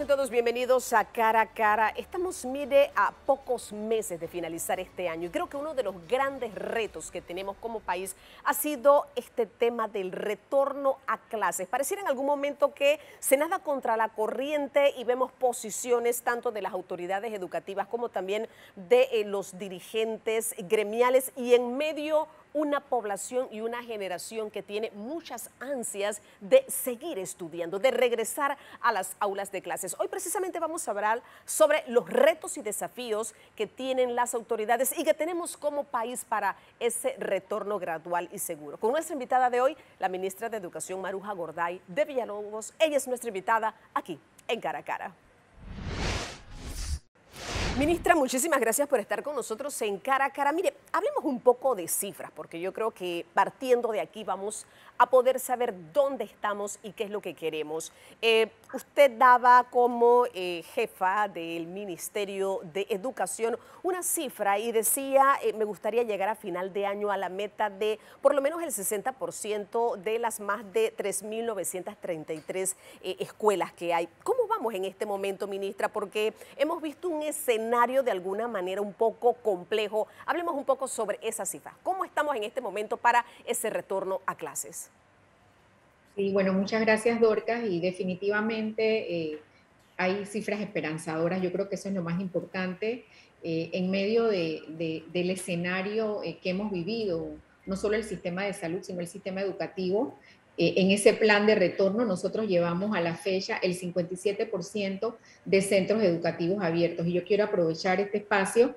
sean todos bienvenidos a Cara a Cara. Estamos, mire, a pocos meses de finalizar este año y creo que uno de los grandes retos que tenemos como país ha sido este tema del retorno a clases. Pareciera en algún momento que se nada contra la corriente y vemos posiciones tanto de las autoridades educativas como también de eh, los dirigentes gremiales y en medio una población y una generación que tiene muchas ansias de seguir estudiando, de regresar a las aulas de clases. Hoy precisamente vamos a hablar sobre los retos y desafíos que tienen las autoridades y que tenemos como país para ese retorno gradual y seguro. Con nuestra invitada de hoy, la ministra de Educación Maruja Gorday de Villalobos. Ella es nuestra invitada aquí en Cara a Cara. Ministra, muchísimas gracias por estar con nosotros en Cara a Cara. Mire, hablemos un poco de cifras, porque yo creo que partiendo de aquí vamos a poder saber dónde estamos y qué es lo que queremos. Eh, usted daba como eh, jefa del Ministerio de Educación una cifra y decía, eh, me gustaría llegar a final de año a la meta de por lo menos el 60% de las más de 3.933 escuelas que hay. ¿Cómo vamos en este momento, ministra? Porque hemos visto un escenario de alguna manera un poco complejo. Hablemos un poco sobre esa cifra. ¿Cómo estamos en este momento para ese retorno a clases? Sí, bueno, muchas gracias Dorcas y definitivamente eh, hay cifras esperanzadoras, yo creo que eso es lo más importante eh, en medio del escenario eh, que hemos vivido, no solo el sistema de salud, sino el sistema educativo. En ese plan de retorno nosotros llevamos a la fecha el 57% de centros educativos abiertos y yo quiero aprovechar este espacio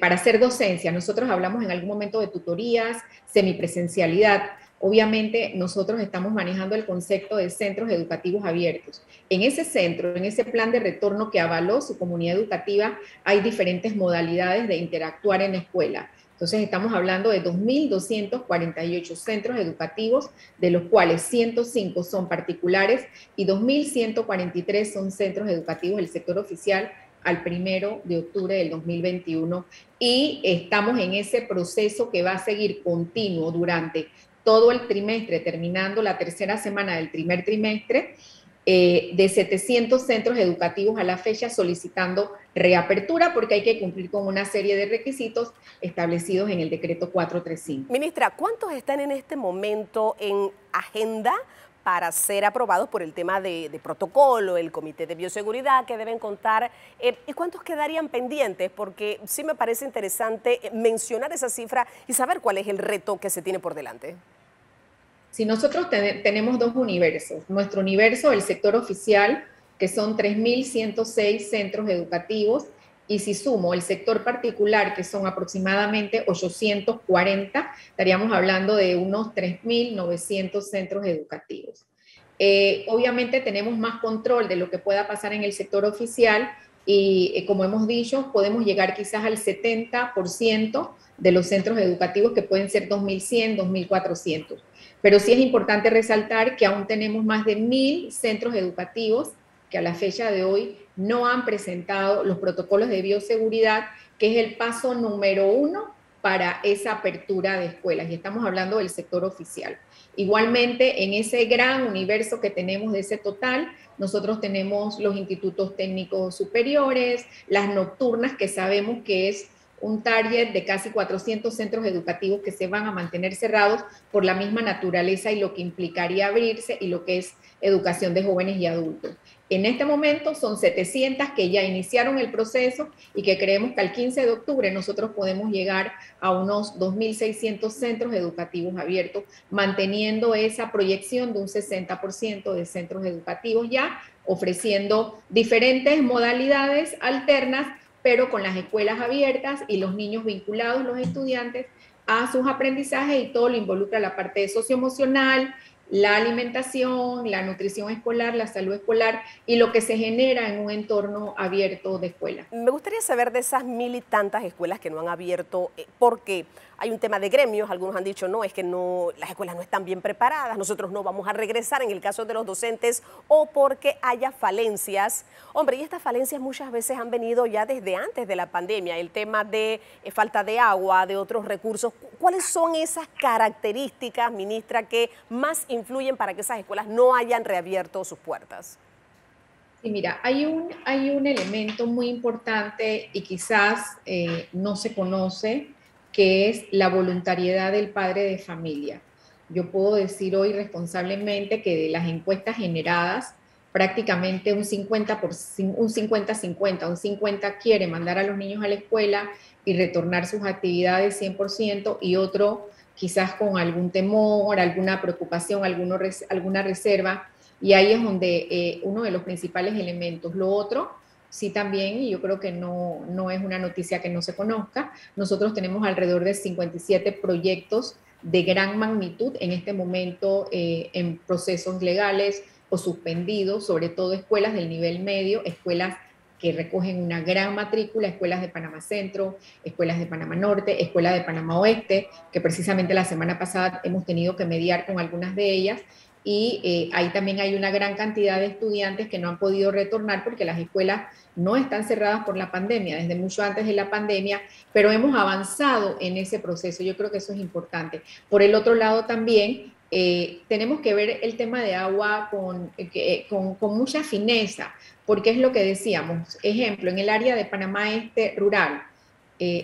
para hacer docencia. Nosotros hablamos en algún momento de tutorías, semipresencialidad, Obviamente nosotros estamos manejando el concepto de centros educativos abiertos. En ese centro, en ese plan de retorno que avaló su comunidad educativa, hay diferentes modalidades de interactuar en la escuela. Entonces estamos hablando de 2.248 centros educativos, de los cuales 105 son particulares y 2.143 son centros educativos del sector oficial al primero de octubre del 2021 y estamos en ese proceso que va a seguir continuo durante todo el trimestre, terminando la tercera semana del primer trimestre, eh, de 700 centros educativos a la fecha solicitando reapertura porque hay que cumplir con una serie de requisitos establecidos en el decreto 435. Ministra, ¿cuántos están en este momento en agenda? para ser aprobados por el tema de, protocolo, el comité de bioseguridad que deben contar. Eh, ¿Y cuántos quedarían pendientes? Porque sí me parece interesante eh, mencionar esa cifra y saber cuál es el reto que se tiene por delante. Si nosotros tenemos dos universos, nuestro universo, el sector oficial, que son 3.106 centros educativos, y si sumo el sector particular, que son aproximadamente 840, estaríamos hablando de unos 3.900 centros educativos. Eh, obviamente tenemos más control de lo que pueda pasar en el sector oficial y eh, como hemos dicho, podemos llegar quizás al 70% de los centros educativos que pueden ser 2.100, 2.400. Pero sí es importante resaltar que aún tenemos más de 1.000 centros educativos que a la fecha de hoy no han presentado los protocolos de bioseguridad, que es el paso número uno para esa apertura de escuelas. Y estamos hablando del sector oficial. Igualmente, en ese gran universo que tenemos de ese total, nosotros tenemos los institutos técnicos superiores, las nocturnas, que sabemos que es un target de casi 400 centros educativos que se van a mantener cerrados por la misma naturaleza y lo que implicaría abrirse y lo que es educación de jóvenes y adultos. En este momento son 700 que ya iniciaron el proceso y que creemos que al 15 de octubre nosotros podemos llegar a unos 2.600 centros educativos abiertos, manteniendo esa proyección de un 60% de centros educativos ya, ofreciendo diferentes modalidades alternas, pero con las escuelas abiertas y los niños vinculados, los estudiantes, a sus aprendizajes y todo lo involucra la parte socioemocional, la alimentación, la nutrición escolar, la salud escolar y lo que se genera en un entorno abierto de escuela. Me gustaría saber de esas mil y tantas escuelas que no han abierto, eh, porque hay un tema de gremios, algunos han dicho, no, es que no, las escuelas no están bien preparadas, nosotros no vamos a regresar en el caso de los docentes o porque haya falencias. Hombre, y estas falencias muchas veces han venido ya desde antes de la pandemia, el tema de eh, falta de agua, de otros recursos. ¿Cuáles son esas características, ministra, que más influyen para que esas escuelas no hayan reabierto sus puertas? Y mira, hay un, hay un elemento muy importante y quizás eh, no se conoce, que es la voluntariedad del padre de familia. Yo puedo decir hoy responsablemente que de las encuestas generadas, prácticamente un 50 por, un 50-50, un 50 quiere mandar a los niños a la escuela y retornar sus actividades 100% y otro quizás con algún temor, alguna preocupación, alguna reserva. Y ahí es donde eh, uno de los principales elementos. Lo otro, sí también, y yo creo que no, no es una noticia que no se conozca, nosotros tenemos alrededor de 57 proyectos de gran magnitud en este momento eh, en procesos legales o suspendidos, sobre todo escuelas del nivel medio, escuelas que recogen una gran matrícula, escuelas de Panamá Centro, escuelas de Panamá Norte, escuela de Panamá Oeste, que precisamente la semana pasada hemos tenido que mediar con algunas de ellas, y eh, ahí también hay una gran cantidad de estudiantes que no han podido retornar porque las escuelas no están cerradas por la pandemia, desde mucho antes de la pandemia, pero hemos avanzado en ese proceso. Yo creo que eso es importante. Por el otro lado también, eh, tenemos que ver el tema de agua eh, con, con, mucha fineza, porque es lo que decíamos. Ejemplo, en el área de Panamá Este rural,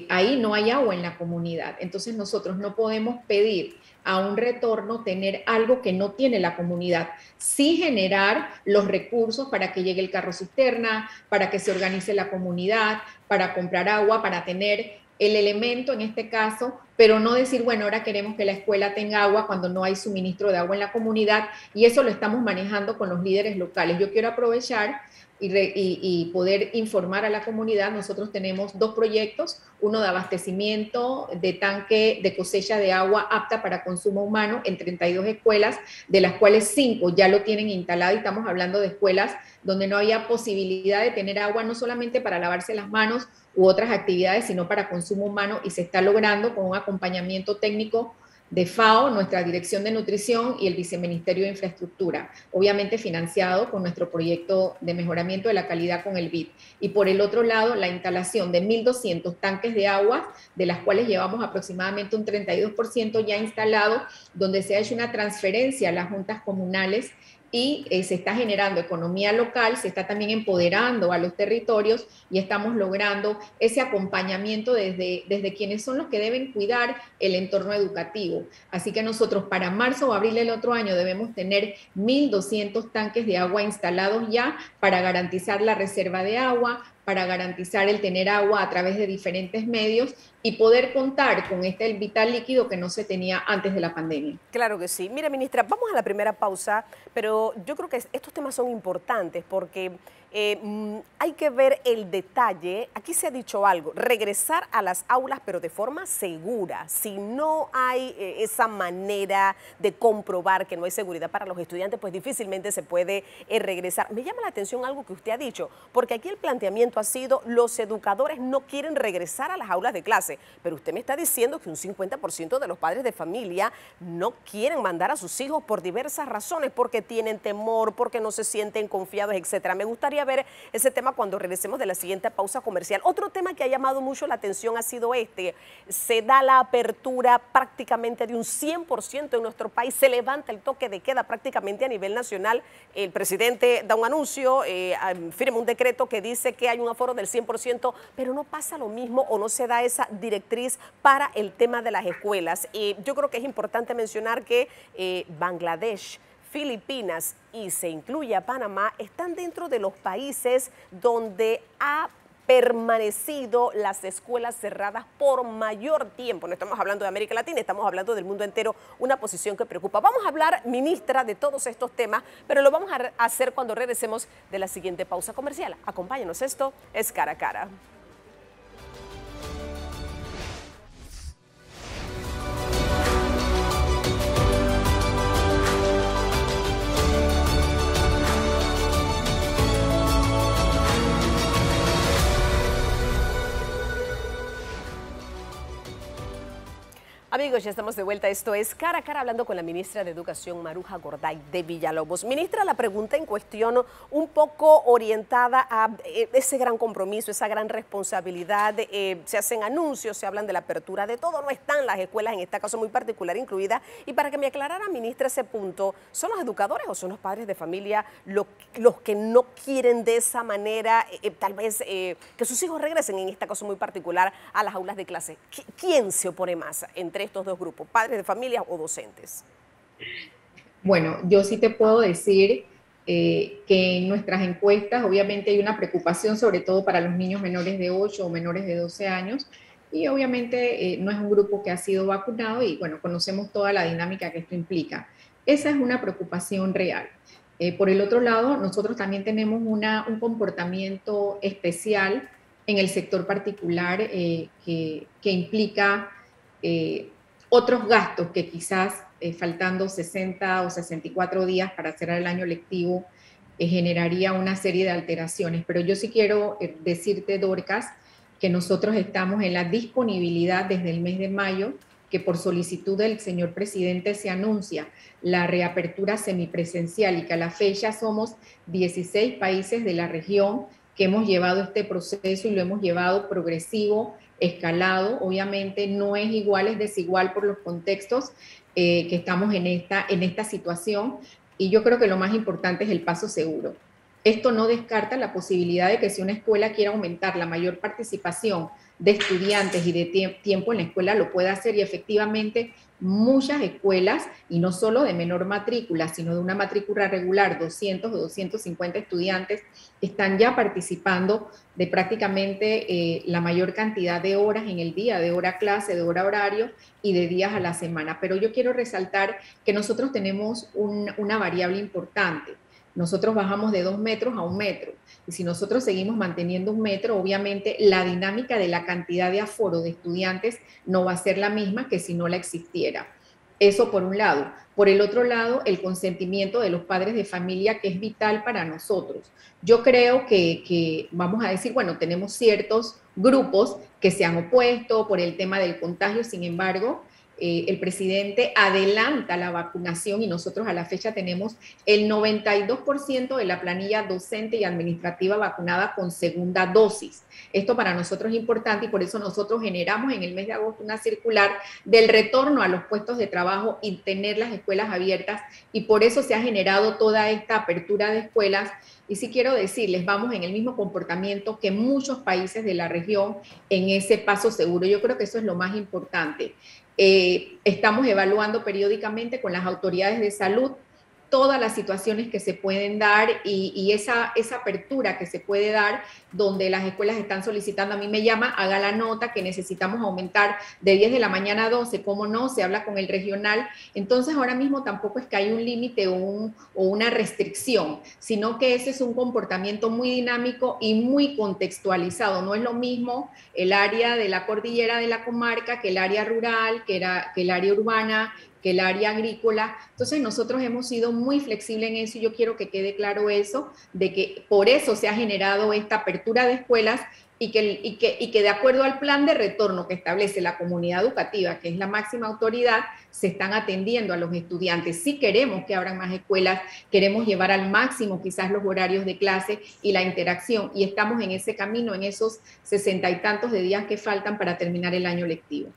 ahí no hay agua en la comunidad. Entonces nosotros no podemos pedir a un retorno tener algo que no tiene la comunidad, sí generar los recursos para que llegue el carro cisterna, para que se organice la comunidad, para comprar agua, para tener el elemento en este caso, pero no decir, bueno, ahora queremos que la escuela tenga agua cuando no hay suministro de agua en la comunidad y eso lo estamos manejando con los líderes locales. Yo quiero aprovechar y, poder informar a la comunidad. Nosotros tenemos dos proyectos, uno de abastecimiento de tanque de cosecha de agua apta para consumo humano en 32 escuelas, de las cuales cinco ya lo tienen instalado y estamos hablando de escuelas donde no había posibilidad de tener agua no solamente para lavarse las manos u otras actividades, sino para consumo humano y se está logrando con un acompañamiento técnico de FAO, nuestra Dirección de Nutrición y el Viceministerio de Infraestructura, obviamente financiado con nuestro proyecto de mejoramiento de la calidad con el BID. Y por el otro lado, la instalación de 1.200 tanques de agua, de las cuales llevamos aproximadamente un 32% ya instalado, donde se ha hecho una transferencia a las juntas comunales y eh, se está generando economía local, se está también empoderando a los territorios y estamos logrando ese acompañamiento desde, desde quienes son los que deben cuidar el entorno educativo. Así que nosotros para marzo o abril del otro año debemos tener 1.200 tanques de agua instalados ya para garantizar la reserva de agua, para garantizar el tener agua a través de diferentes medios y poder contar con este vital líquido que no se tenía antes de la pandemia. Claro que sí. Mira, ministra, vamos a la primera pausa, pero yo creo que estos temas son importantes porque eh, mm, hay que ver el detalle. Aquí se ha dicho algo, regresar a las aulas, pero de forma segura. Si no hay eh, esa manera de comprobar que no hay seguridad para los estudiantes, pues difícilmente se puede eh, regresar. Me llama la atención algo que usted ha dicho, porque aquí el planteamiento ha sido, los educadores no quieren regresar a las aulas de clase, pero usted me está diciendo que un 50% de los padres de familia no quieren mandar a sus hijos por diversas razones, porque tienen temor, porque no se sienten confiados, etcétera. Me gustaría ver ese tema cuando regresemos de la siguiente pausa comercial. Otro tema que ha llamado mucho la atención ha sido este. Se da la apertura prácticamente de un 100% en nuestro país. Se levanta el toque de queda prácticamente a nivel nacional. El presidente da un anuncio, eh, firma un decreto que dice que hay un aforo del 100%, pero no pasa lo mismo o no se da esa directriz para el tema de las escuelas. Y yo creo que es importante mencionar que eh, Bangladesh Filipinas y se incluye a Panamá están dentro de los países donde ha permanecido las escuelas cerradas por mayor tiempo. No estamos hablando de América Latina, estamos hablando del mundo entero, una posición que preocupa. Vamos a hablar, ministra, de todos estos temas, pero lo vamos a hacer cuando regresemos de la siguiente pausa comercial. Acompáñenos, esto es cara a cara. Amigos, ya estamos de vuelta. Esto es Cara a Cara hablando con la ministra de Educación, Maruja Gorday de Villalobos. Ministra, la pregunta en cuestión un poco orientada a eh, ese gran compromiso, esa gran responsabilidad. Eh, se hacen anuncios, se hablan de la apertura de todo, no están las escuelas, en este caso muy particular incluida. Y para que me aclarara, ministra, ese punto, ¿son los educadores o son los padres de familia los, que no quieren de esa manera, eh, tal vez, que sus hijos regresen, en este caso muy particular, a las aulas de clase? ¿Quién se opone más entre estos dos grupos, padres de familia o docentes? Bueno, yo sí te puedo decir eh, que en nuestras encuestas obviamente hay una preocupación sobre todo para los niños menores de 8 o menores de 12 años y obviamente eh, no es un grupo que ha sido vacunado y bueno, conocemos toda la dinámica que esto implica. Esa es una preocupación real. Eh, por el otro lado, nosotros también tenemos una, un comportamiento especial en el sector particular que, que implica otros gastos que quizás eh, faltando 60 o 64 días para cerrar el año lectivo eh, generaría una serie de alteraciones. Pero yo sí quiero decirte, Dorcas, que nosotros estamos en la disponibilidad desde el mes de mayo, que por solicitud del señor presidente se anuncia la reapertura semipresencial y que a la fecha somos 16 países de la región que hemos llevado este proceso y lo hemos llevado progresivo escalado, obviamente no es igual, es desigual por los contextos eh, que estamos en esta, en esta situación y yo creo que lo más importante es el paso seguro. Esto no descarta la posibilidad de que si una escuela quiere aumentar la mayor participación de estudiantes y de tiempo en la escuela, lo pueda hacer y efectivamente muchas escuelas, y no solo de menor matrícula, sino de una matrícula regular, 200 o 250 estudiantes, están ya participando de prácticamente eh, la mayor cantidad de horas en el día, de hora clase, de hora horario y de días a la semana. Pero yo quiero resaltar que nosotros tenemos una variable importante nosotros bajamos de dos metros a un metro. Y si nosotros seguimos manteniendo un metro, obviamente la dinámica de la cantidad de aforo de estudiantes no va a ser la misma que si no la existiera. Eso por un lado. Por el otro lado, el consentimiento de los padres de familia, que es vital para nosotros. Yo creo que, que, vamos a decir, bueno, tenemos ciertos grupos que se han opuesto por el tema del contagio, sin embargo, eh, el presidente adelanta la vacunación y nosotros a la fecha tenemos el 92% de la planilla docente y administrativa vacunada con segunda dosis. Esto para nosotros es importante y por eso nosotros generamos en el mes de agosto una circular del retorno a los puestos de trabajo y tener las escuelas abiertas y por eso se ha generado toda esta apertura de escuelas. Y sí quiero decirles, vamos en el mismo comportamiento que muchos países de la región en ese paso seguro. Yo creo que eso es lo más importante. Eh, estamos evaluando periódicamente con las autoridades de salud todas las situaciones que se pueden dar y, esa, esa apertura que se puede dar donde las escuelas están solicitando. A mí me llama, haga la nota que necesitamos aumentar de 10 de la mañana a 12, ¿cómo no? Se habla con el regional. Entonces ahora mismo tampoco es que hay un límite o, un, o una restricción, sino que ese es un comportamiento muy dinámico y muy contextualizado. No es lo mismo el área de la cordillera de la comarca que el área rural, que, era, que el área urbana, que el área agrícola. Entonces nosotros hemos sido muy flexibles en eso y yo quiero que quede claro eso, de que por eso se ha generado esta apertura de escuelas y que, y que, y que de acuerdo al plan de retorno que establece la comunidad educativa, que es la máxima autoridad, se están atendiendo a los estudiantes. Si queremos que abran más escuelas, queremos llevar al máximo quizás los horarios de clase y la interacción y estamos en ese camino, en esos sesenta y tantos de días que faltan para terminar el año lectivo.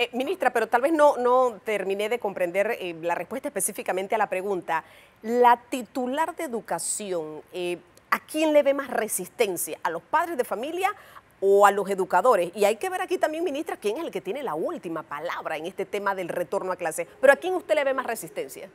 Eh, ministra, pero tal vez no, terminé de comprender eh, la respuesta específicamente a la pregunta. La titular de educación, eh, ¿a quién le ve más resistencia? ¿A los padres de familia o a los educadores? Y hay que ver aquí también, ministra, quién es el que tiene la última palabra en este tema del retorno a clase. Pero ¿a quién usted le ve más resistencia?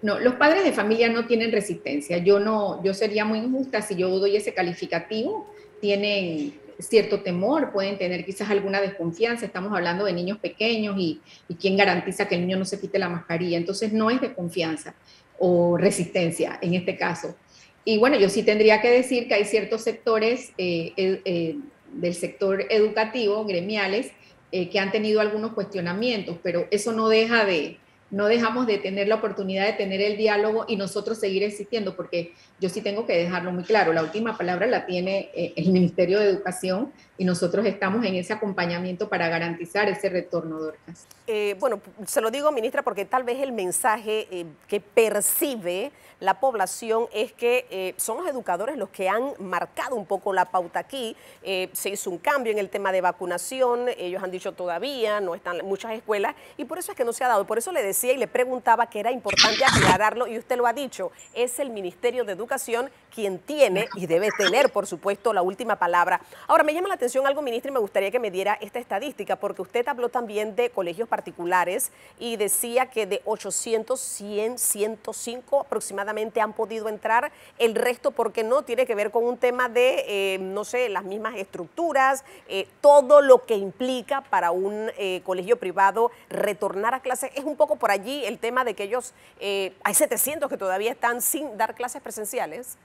No, los padres de familia no tienen resistencia. Yo no, yo sería muy injusta si yo doy ese calificativo. Tienen cierto temor, pueden tener quizás alguna desconfianza, estamos hablando de niños pequeños y, quién garantiza que el niño no se quite la mascarilla, entonces no es de confianza o resistencia en este caso. Y bueno, yo sí tendría que decir que hay ciertos sectores eh, eh, del sector educativo, gremiales, eh, que han tenido algunos cuestionamientos, pero eso no deja de, no dejamos de tener la oportunidad de tener el diálogo y nosotros seguir existiendo, porque yo sí tengo que dejarlo muy claro, la última palabra la tiene eh, el Ministerio de Educación, y nosotros estamos en ese acompañamiento para garantizar ese retorno, Dorcas. Eh, bueno, se lo digo, ministra, porque tal vez el mensaje eh, que percibe la población es que eh, son los educadores los que han marcado un poco la pauta aquí. se hizo un cambio en el tema de vacunación, ellos han dicho todavía, no están muchas escuelas, y por eso es que no se ha dado. Por eso le decía y le preguntaba que era importante aclararlo, y usted lo ha dicho, es el Ministerio de Educación quien tiene y debe tener, por supuesto, la última palabra. Ahora, me llama la atención algo, ministra, y me gustaría que me diera esta estadística, porque usted habló también de colegios particulares y decía que de 800, 100, 105 aproximadamente han podido entrar, el resto porque no tiene que ver con un tema de, eh, no sé, las mismas estructuras, eh, todo lo que implica para un eh, colegio privado retornar a clases. Es un poco por allí el tema de que ellos, hay 700 que todavía están sin dar clases presenciales.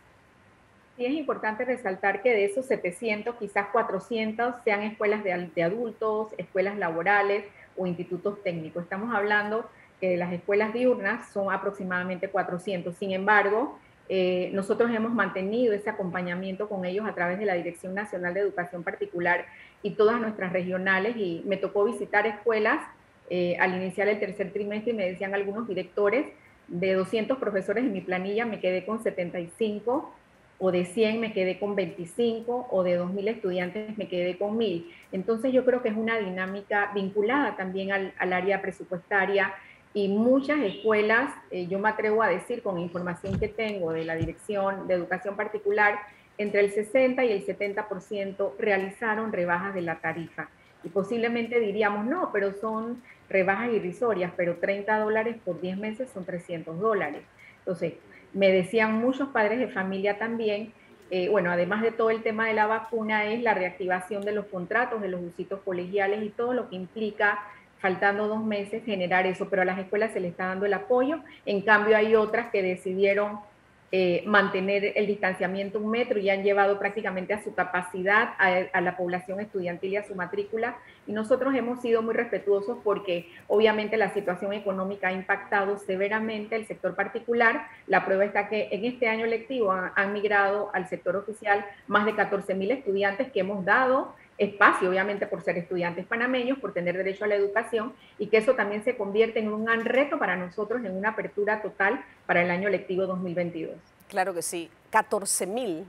Sí es importante resaltar que de esos 700, quizás 400 sean escuelas de, adultos, escuelas laborales o institutos técnicos. Estamos hablando que las escuelas diurnas son aproximadamente 400. Sin embargo, eh, nosotros hemos mantenido ese acompañamiento con ellos a través de la Dirección Nacional de Educación Particular y todas nuestras regionales y me tocó visitar escuelas eh, al iniciar el tercer trimestre y me decían algunos directores, de 200 profesores en mi planilla me quedé con 75 o de 100 me quedé con 25 o de 2.000 estudiantes me quedé con 1.000. Entonces yo creo que es una dinámica vinculada también al, área presupuestaria y muchas escuelas, eh, yo me atrevo a decir con información que tengo de la Dirección de Educación Particular, entre el 60 y el 70% realizaron rebajas de la tarifa. Y posiblemente diríamos, no, pero son rebajas irrisorias, pero 30 dólares por 10 meses son 300 dólares. Entonces, me decían muchos padres de familia también, eh, bueno, además de todo el tema de la vacuna, es la reactivación de los contratos, de los usitos colegiales y todo lo que implica, faltando dos meses, generar eso, pero a las escuelas se les está dando el apoyo, en cambio hay otras que decidieron eh, mantener el distanciamiento un metro y han llevado prácticamente a su capacidad a, la población estudiantil y a su matrícula. Y nosotros hemos sido muy respetuosos porque obviamente la situación económica ha impactado severamente el sector particular. La prueba está que en este año lectivo han, migrado al sector oficial más de 14 mil estudiantes que hemos dado espacio, obviamente por ser estudiantes panameños, por tener derecho a la educación y que eso también se convierte en un gran reto para nosotros en una apertura total para el año lectivo 2022. Claro que sí, 14 mil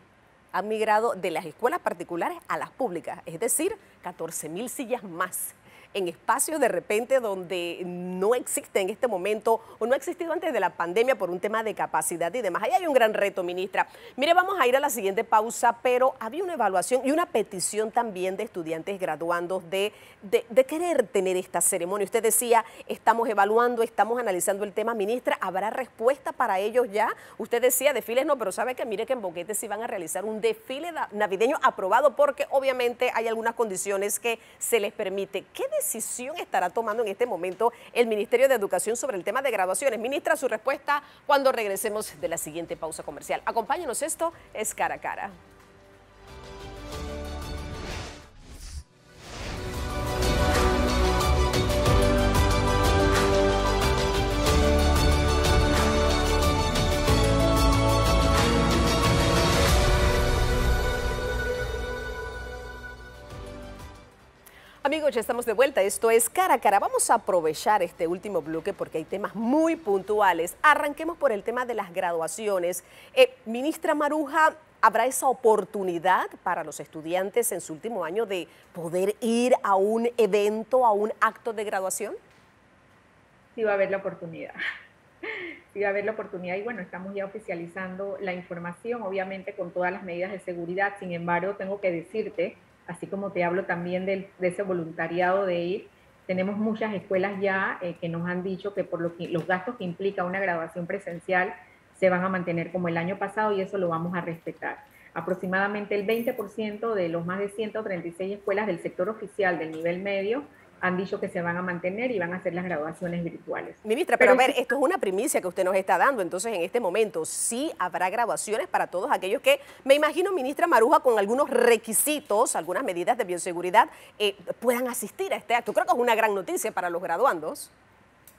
han migrado de las escuelas particulares a las públicas, es decir, 14 mil sillas más en espacios de repente donde no existe en este momento o no ha existido antes de la pandemia por un tema de capacidad y demás. Ahí hay un gran reto, ministra. Mire, vamos a ir a la siguiente pausa, pero había una evaluación y una petición también de estudiantes graduandos de, de, querer tener esta ceremonia. Usted decía, estamos evaluando, estamos analizando el tema. Ministra, ¿habrá respuesta para ellos ya? Usted decía, desfiles no, pero sabe que mire que en Boquete sí van a realizar un desfile navideño aprobado porque obviamente hay algunas condiciones que se les permite. ¿Qué decisión estará tomando en este momento el Ministerio de Educación sobre el tema de graduaciones? Ministra, su respuesta cuando regresemos de la siguiente pausa comercial. Acompáñenos, esto es cara a cara. Ya estamos de vuelta. Esto es Cara a Cara. Vamos a aprovechar este último bloque porque hay temas muy puntuales. Arranquemos por el tema de las graduaciones. Eh, ministra Maruja, ¿habrá esa oportunidad para los estudiantes en su último año de poder ir a un evento, a un acto de graduación? Sí, va a haber la oportunidad. Sí, va a haber la oportunidad y bueno, estamos ya oficializando la información, obviamente con todas las medidas de seguridad. Sin embargo, tengo que decirte así como te hablo también de, ese voluntariado de ir, tenemos muchas escuelas ya eh, que nos han dicho que por lo que, los gastos que implica una graduación presencial se van a mantener como el año pasado y eso lo vamos a respetar. Aproximadamente el 20% de los más de 136 escuelas del sector oficial del nivel medio han dicho que se van a mantener y van a hacer las graduaciones virtuales. Ministra, pero, a ver, esto es una primicia que usted nos está dando, entonces en este momento sí habrá graduaciones para todos aquellos que, me imagino, ministra Maruja, con algunos requisitos, algunas medidas de bioseguridad, eh, puedan asistir a este acto. Creo que es una gran noticia para los graduandos.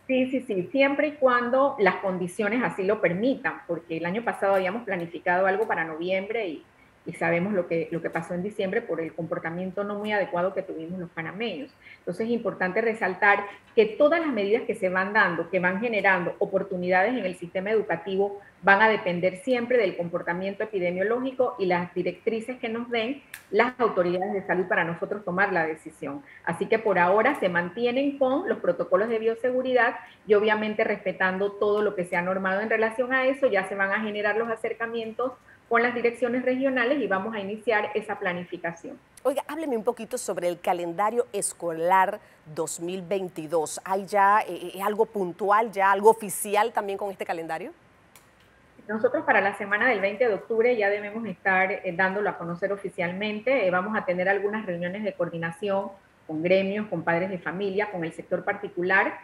Sí, sí, sí, siempre y cuando las condiciones así lo permitan, porque el año pasado habíamos planificado algo para noviembre y y sabemos lo que, lo que pasó en diciembre por el comportamiento no muy adecuado que tuvimos los panameños. Entonces es importante resaltar que todas las medidas que se van dando, que van generando oportunidades en el sistema educativo, van a depender siempre del comportamiento epidemiológico y las directrices que nos den las autoridades de salud para nosotros tomar la decisión. Así que por ahora se mantienen con los protocolos de bioseguridad y obviamente respetando todo lo que se ha normado en relación a eso, ya se van a generar los acercamientos con las direcciones regionales y vamos a iniciar esa planificación. Oiga, hábleme un poquito sobre el calendario escolar 2022. ¿Hay ya eh, eh, algo puntual, ya algo oficial también con este calendario? Nosotros para la semana del 20 de octubre ya debemos estar eh, dándolo a conocer oficialmente. vamos a tener algunas reuniones de coordinación con gremios, con padres de familia, con el sector particular.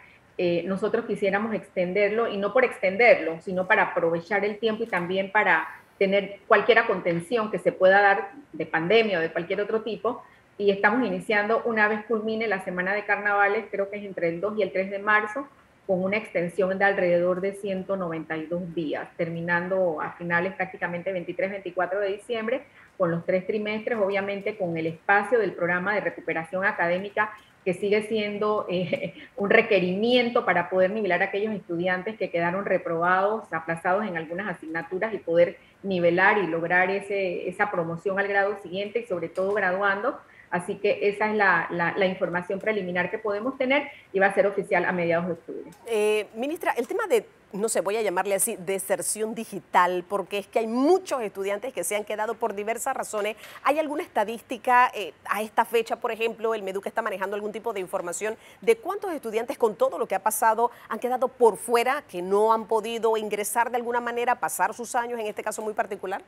nosotros quisiéramos extenderlo, y no por extenderlo, sino para aprovechar el tiempo y también para tener cualquier contención que se pueda dar de pandemia o de cualquier otro tipo. Y estamos iniciando una vez culmine la semana de carnavales, creo que es entre el 2 y el 3 de marzo, con una extensión de alrededor de 192 días, terminando a finales prácticamente 23-24 de diciembre, con los tres trimestres, obviamente con el espacio del programa de recuperación académica que sigue siendo eh, un requerimiento para poder nivelar a aquellos estudiantes que quedaron reprobados, aplazados en algunas asignaturas y poder nivelar y lograr ese, esa promoción al grado siguiente y sobre todo graduando. Así que esa es la, información preliminar que podemos tener y va a ser oficial a mediados de octubre. Eh, ministra, el tema de no sé, voy a llamarle así, deserción digital, porque es que hay muchos estudiantes que se han quedado por diversas razones. ¿Hay alguna estadística eh, a esta fecha, por ejemplo, el MEDUC está manejando algún tipo de información de cuántos estudiantes con todo lo que ha pasado han quedado por fuera, que no han podido ingresar de alguna manera, pasar sus años, en este caso muy particular?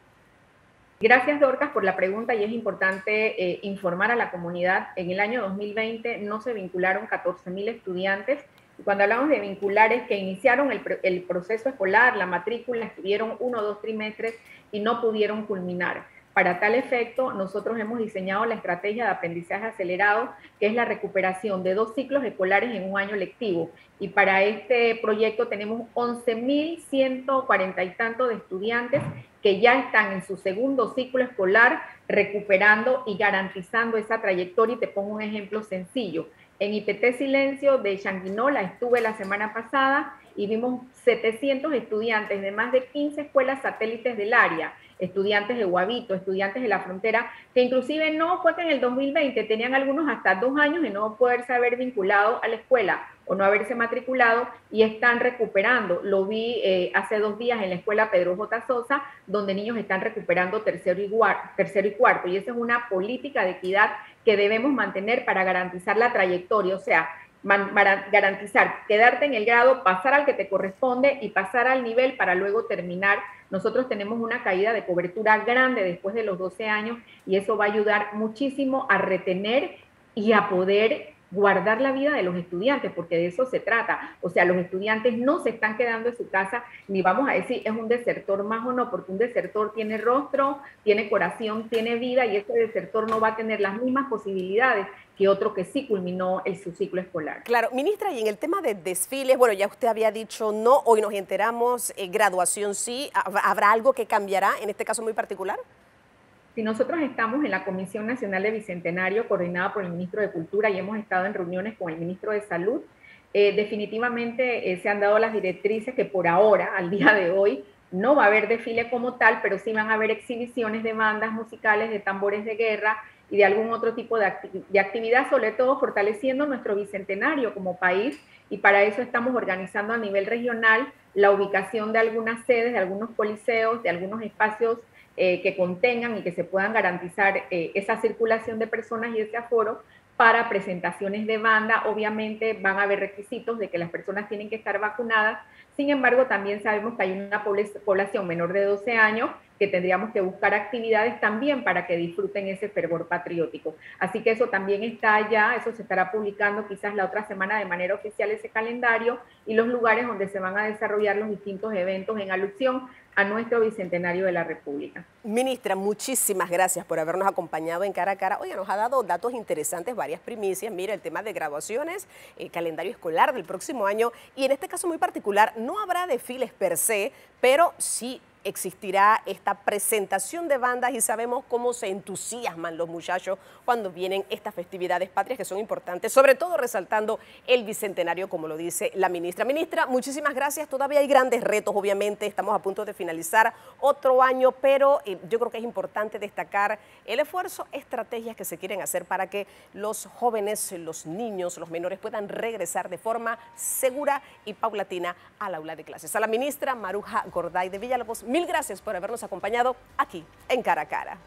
Gracias, Dorcas, por la pregunta y es importante eh, informar a la comunidad. En el año 2020 no se vincularon 14.000 estudiantes cuando hablamos de vinculares que iniciaron el, proceso escolar, la matrícula, estuvieron uno o dos trimestres y no pudieron culminar. Para tal efecto, nosotros hemos diseñado la estrategia de aprendizaje acelerado, que es la recuperación de dos ciclos escolares en un año lectivo. Y para este proyecto tenemos 11.140 y tanto de estudiantes que ya están en su segundo ciclo escolar recuperando y garantizando esa trayectoria. Y te pongo un ejemplo sencillo. En IPT Silencio de Changuinola estuve la semana pasada y vimos 700 estudiantes de más de 15 escuelas satélites del área, estudiantes de Guavito, estudiantes de la frontera, que inclusive no fue que en el 2020 tenían algunos hasta dos años de no poderse haber vinculado a la escuela o no haberse matriculado y están recuperando. Lo vi eh, hace dos días en la escuela Pedro J. Sosa, donde niños están recuperando tercero y, tercero y cuarto. Y esa es una política de equidad que debemos mantener para garantizar la trayectoria, o sea, garantizar quedarte en el grado, pasar al que te corresponde y pasar al nivel para luego terminar. Nosotros tenemos una caída de cobertura grande después de los 12 años y eso va a ayudar muchísimo a retener y a poder guardar la vida de los estudiantes, porque de eso se trata. O sea, los estudiantes no se están quedando en su casa, ni vamos a decir es un desertor más o no, porque un desertor tiene rostro, tiene corazón, tiene vida, y ese desertor no va a tener las mismas posibilidades que otro que sí culminó el, su ciclo escolar. Claro, ministra, y en el tema de desfiles, bueno, ya usted había dicho no, hoy nos enteramos, eh, graduación sí, ¿habrá algo que cambiará en este caso muy particular? Si nosotros estamos en la Comisión Nacional de Bicentenario, coordinada por el ministro de Cultura, y hemos estado en reuniones con el ministro de Salud, eh, definitivamente eh, se han dado las directrices que por ahora, al día de hoy, no va a haber desfile como tal, pero sí van a haber exhibiciones de bandas musicales, de tambores de guerra y de algún otro tipo de, de actividad, sobre todo fortaleciendo nuestro bicentenario como país. Y para eso estamos organizando a nivel regional la ubicación de algunas sedes, de algunos coliseos, de algunos espacios eh, que contengan y que se puedan garantizar eh, esa circulación de personas y ese aforo para presentaciones de banda. Obviamente van a haber requisitos de que las personas tienen que estar vacunadas. Sin embargo, también sabemos que hay una población menor de 12 años que tendríamos que buscar actividades también para que disfruten ese fervor patriótico. Así que eso también está ya, eso se estará publicando quizás la otra semana de manera oficial ese calendario y los lugares donde se van a desarrollar los distintos eventos en alusión a nuestro Bicentenario de la República. Ministra, muchísimas gracias por habernos acompañado en cara a cara. Oye, nos ha dado datos interesantes, varias primicias. Mira, el tema de graduaciones, el calendario escolar del próximo año y en este caso muy particular, no habrá desfiles per se, pero sí existirá esta presentación de bandas y sabemos cómo se entusiasman los muchachos cuando vienen estas festividades patrias que son importantes, sobre todo resaltando el bicentenario, como lo dice la ministra. Ministra, muchísimas gracias. Todavía hay grandes retos, obviamente. Estamos a punto de finalizar otro año, pero eh, yo creo que es importante destacar el esfuerzo, estrategias que se quieren hacer para que los jóvenes, los niños, los menores puedan regresar de forma segura y paulatina al aula de clases. A la ministra Maruja Gorday de Villalobos, Mil gracias por habernos acompañado aquí en Cara a Cara.